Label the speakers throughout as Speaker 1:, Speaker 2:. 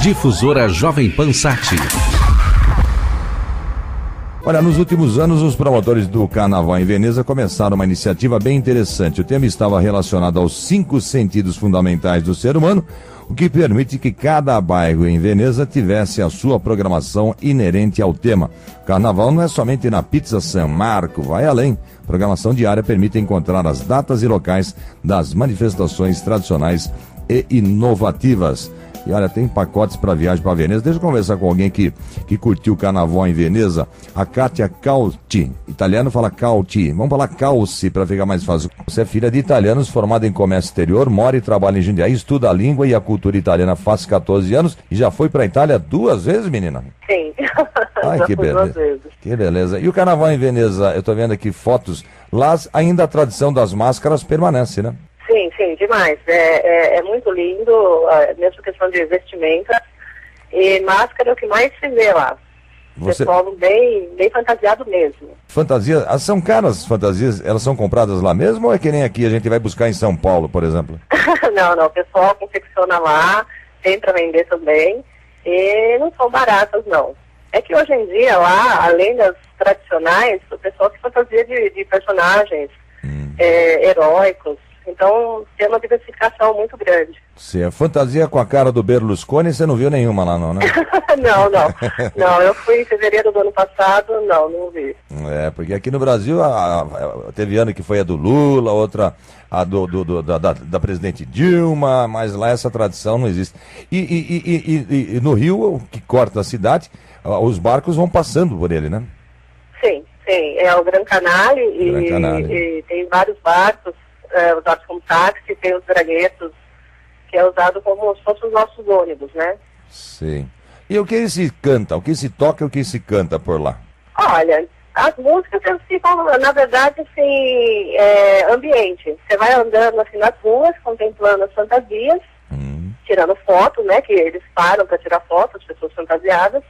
Speaker 1: Difusora Jovem Pan Sat.
Speaker 2: Olha, nos últimos anos, os promotores do Carnaval em Veneza começaram uma iniciativa bem interessante. O tema estava relacionado aos cinco sentidos fundamentais do ser humano, o que permite que cada bairro em Veneza tivesse a sua programação inerente ao tema. Carnaval não é somente na Pizza San Marco, vai além. Programação diária permite encontrar as datas e locais das manifestações tradicionais e inovativas. E olha, tem pacotes para viagem para Veneza. Deixa eu conversar com alguém que, que curtiu o carnaval em Veneza. A Kátia Cauti. Italiano fala Cauti. Vamos falar Calci para ficar mais fácil. Você é filha de italianos, formada em comércio exterior, mora e trabalha em Jundiaí, estuda a língua e a cultura italiana faz 14 anos e já foi para a Itália duas vezes, menina?
Speaker 3: Sim.
Speaker 2: Ai, que beleza. Que beleza. E o carnaval em Veneza, eu tô vendo aqui fotos. Lá ainda a tradição das máscaras permanece, né?
Speaker 3: Sim, demais. É, é, é muito lindo, mesmo questão de vestimenta. E máscara é o que mais se vê lá.
Speaker 2: Você...
Speaker 3: Pessoal bem, bem fantasiado mesmo.
Speaker 2: Fantasia, as são caras as fantasias, elas são compradas lá mesmo ou é que nem aqui a gente vai buscar em São Paulo, por exemplo?
Speaker 3: não, não, o pessoal confecciona lá, tem para vender também, e não são baratas não. É que hoje em dia lá, além das tradicionais, o pessoal se fantasia de, de personagens hum. é, heróicos, então tem uma diversificação muito grande.
Speaker 2: Se a fantasia com a cara do Berlusconi, você não viu nenhuma lá não, né?
Speaker 3: não, não. Não, eu fui em fevereiro do ano passado, não, não vi.
Speaker 2: É, porque aqui no Brasil a, a, teve ano que foi a do Lula, outra a do, do, do da, da, da, presidente Dilma, mas lá essa tradição não existe. E, e, e, e, no Rio, que corta a cidade, os barcos vão passando por ele, né?
Speaker 3: Sim, sim. É o Gran Canale,
Speaker 2: Gran Canale.
Speaker 3: e, tem vários barcos é, usados como táxi, tem os draguetos, que é usado como se fossem os nossos ônibus, né?
Speaker 2: Sim. E o que se canta, o que se toca e o que se canta por lá?
Speaker 3: Olha, as músicas elas ficam, na verdade, assim, é, ambiente. Você vai andando assim nas ruas, contemplando as fantasias, hum. tirando fotos, né? Que eles param para tirar fotos, as pessoas fantasiadas.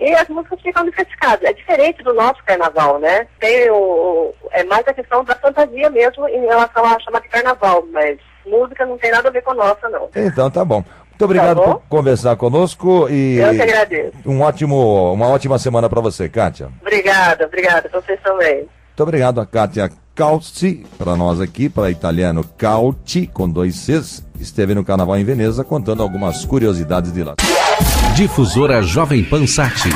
Speaker 3: E as músicas ficam diversificadas. É diferente do nosso carnaval, né? Tem o, é mais a questão da fantasia mesmo em relação a chamar de carnaval, mas música não tem nada a ver com a nossa, não.
Speaker 2: Então tá bom. Muito obrigado tá por conversar conosco e
Speaker 3: Eu que agradeço.
Speaker 2: Um ótimo, uma ótima semana para você, Kátia.
Speaker 3: Obrigada, obrigada. Vocês também.
Speaker 2: Muito obrigado a Kátia Calci, para nós aqui, para italiano Cauti, com dois Cs, esteve no Carnaval em Veneza contando algumas curiosidades de lá.
Speaker 1: Difusora Jovem Pan Sat.